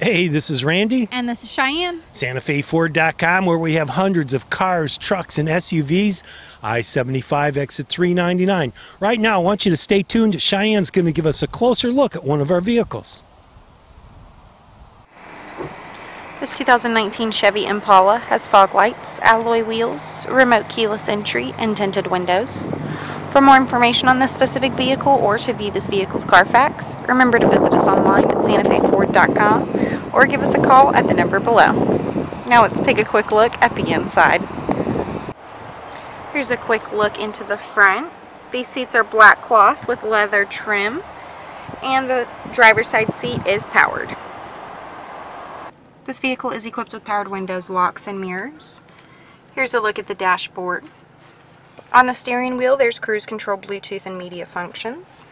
Hey, this is Randy. And this is Cheyenne. SantaFeFord.com, where we have hundreds of cars, trucks, and SUVs. I 75 exit 399. Right now, I want you to stay tuned. Cheyenne's going to give us a closer look at one of our vehicles. This 2019 Chevy Impala has fog lights, alloy wheels, remote keyless entry, and tinted windows. For more information on this specific vehicle or to view this vehicle's Carfax, remember to visit us online at santafeford.com or give us a call at the number below. Now let's take a quick look at the inside. Here's a quick look into the front. These seats are black cloth with leather trim and the driver's side seat is powered. This vehicle is equipped with powered windows, locks, and mirrors. Here's a look at the dashboard. On the steering wheel, there's cruise control, Bluetooth, and media functions.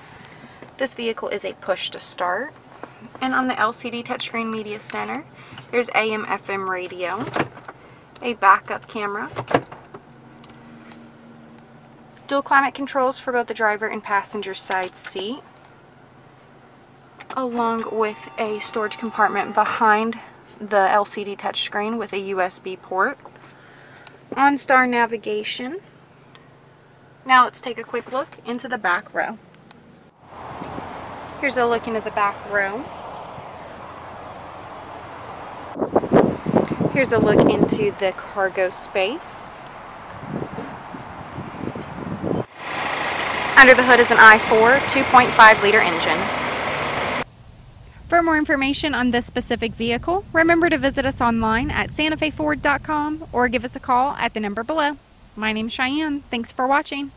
This vehicle is a push to start. And on the LCD touchscreen media center, there's AM FM radio, a backup camera, dual climate controls for both the driver and passenger side seat, along with a storage compartment behind the LCD touchscreen with a USB port. OnStar navigation. Now let's take a quick look into the back row. Here's a look into the back row. Here's a look into the cargo space. Under the hood is an i4 2.5 liter engine. For more information on this specific vehicle, remember to visit us online at santafeford.com or give us a call at the number below. My name's Cheyenne. Thanks for watching.